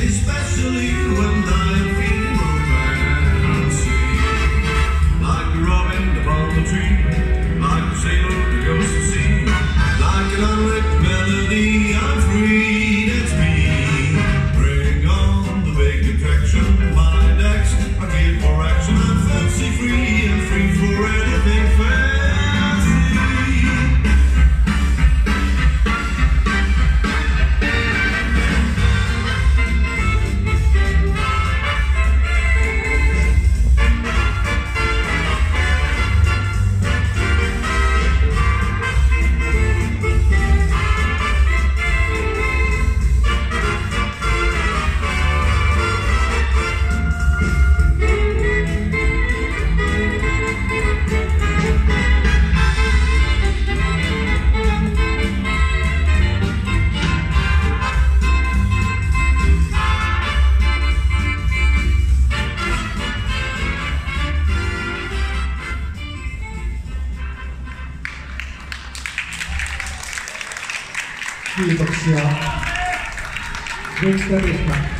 especially Kiitoksia Dexteristä.